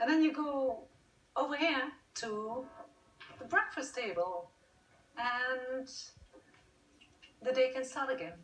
And then you go over here to the breakfast table and the day can start again.